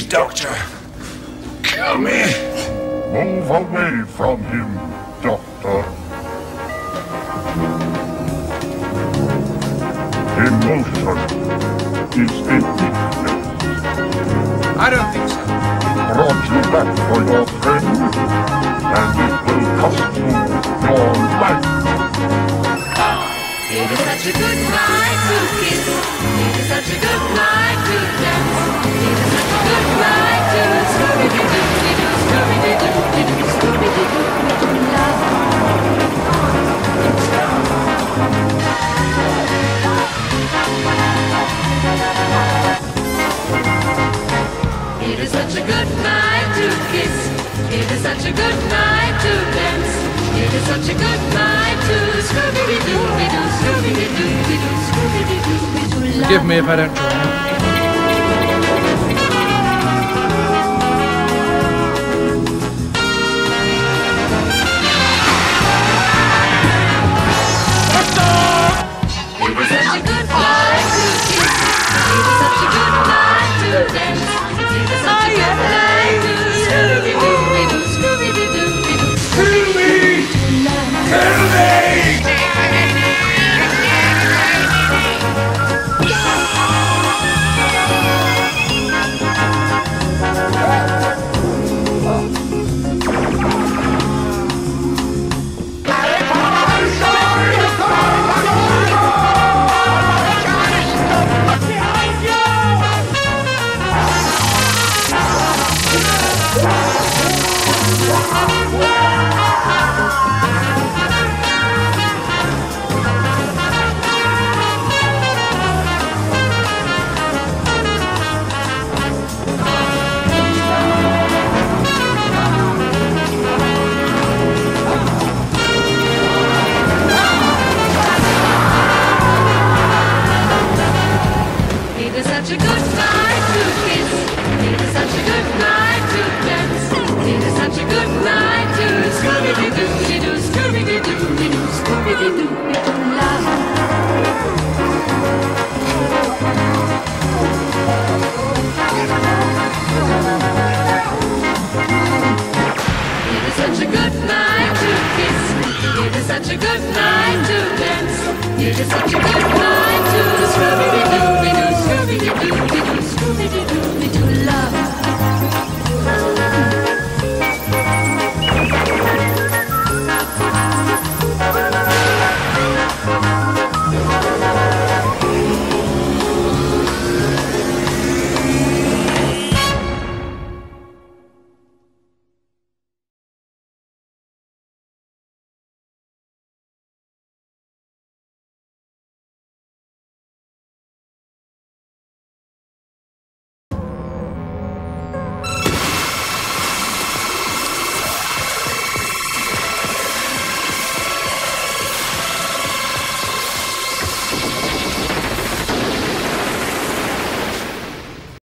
Please, Doctor. Kill me. Move away from him, Doctor. Emotion is a weakness. I don't think so. Brought you back for your friend, and it will cost you your life. It is such a good night to kiss. It is such a good night to dance. It is such a good night to Scooby-Doo-Doo-Doo, Scooby-Doo-Doo-Doo, Scooby-Doo-Doo, love. It is such a good night to kiss. It is such a good night to dance. It is such a good night to Scooby-Doo-Doo, Scooby-Doo-Doo, Scooby-Doo-Doo, Forgive me if I don't join such a good night to kiss. It is such a good night to dance.